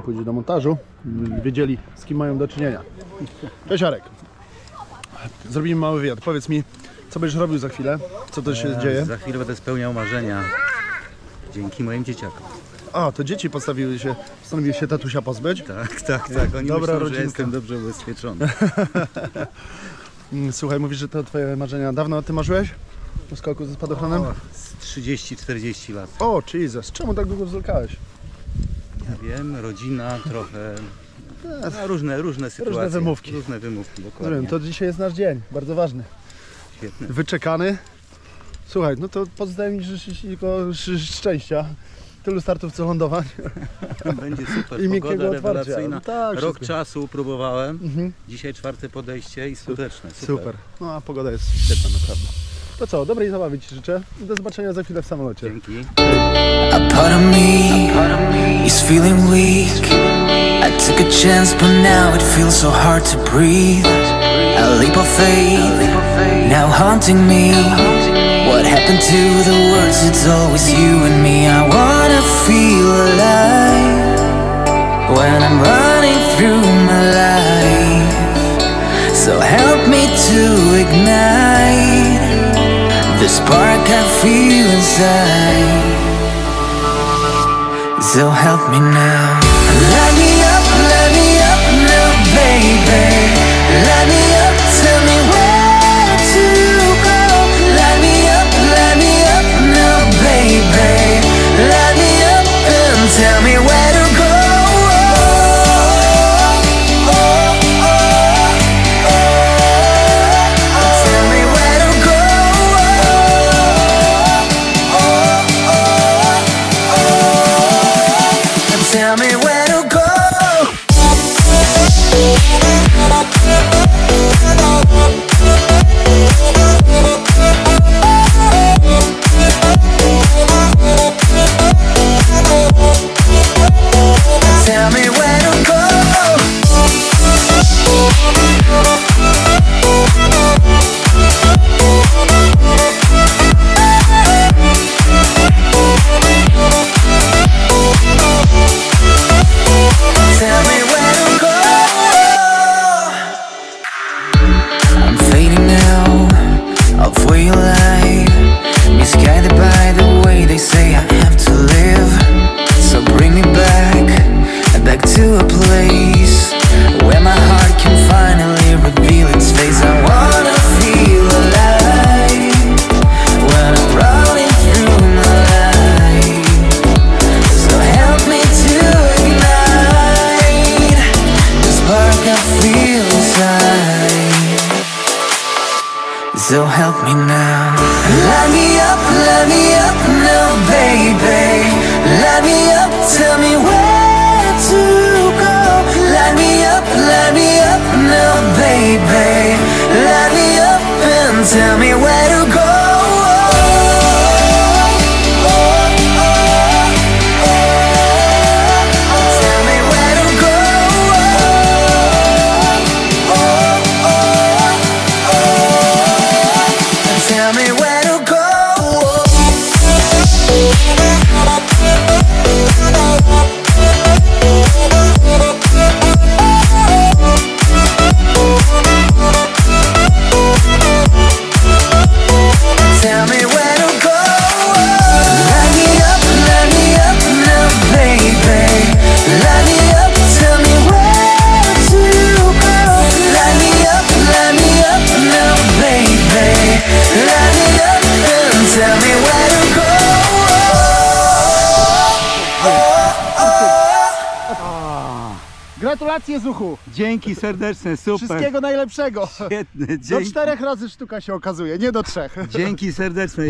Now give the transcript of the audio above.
zanim pójdzie do montażu, wiedzieli z kim mają do czynienia. Cześć Arek. Zrobimy mały wywiad. Powiedz mi, co będziesz robił za chwilę? Co to się dzieje? Za chwilę będę spełniał marzenia. Dzięki moim dzieciakom. A, to dzieci postawiły się, postanowiły się tatusia pozbyć. Tak, tak, tak. Oni Dobra myślą, rodzinka. że jestem dobrze ubezpieczony. Mm, Słuchaj, mówisz, że to twoje marzenia dawno o tym marzyłeś? O skoku ze spadochronem? O, z 30-40 lat. O, Jesus, czemu tak długo zwlekałeś? Wiem, rodzina trochę. No, różne, różne sytuacje. wymówki. Różne wymówki, dokładnie. Rozumiem, to dzisiaj jest nasz dzień, bardzo ważny. Świetne. Wyczekany. Słuchaj, no to pozostaje mi tylko sz- szczęścia. Tylu startów co lądowań. Będzie super, I pogoda rewelacyjna. No tak, Rok wszystko. czasu próbowałem. Mhm. Dzisiaj czwarte podejście i skuteczne. Super. Super. No a pogoda jest świetna naprawdę. To co, dobrej zabawy Ci życzę i do zobaczenia za chwilę w samolocie. Dzięki. A part of me is feeling weak. I took a chance, but now it feels so hard to breathe. A leap of faith now haunting me. What happened to the words? It's always you and me. I wanna feel alive when I'm running through my life. So help me to ignite the spark I feel inside. So help me now. Light me up, light me up now, baby. Light me the spark I feel. So help me now. Light me up, light me up now, baby. Light me up, tell me where to go. Light me up, light me up now, baby. Light me up and tell me Gratulacje Zuchu! Dzięki serdeczne, super. Wszystkiego najlepszego! Świetny, Do dzięki, czterech razy sztuka się okazuje, nie do trzech. dzięki serdeczne.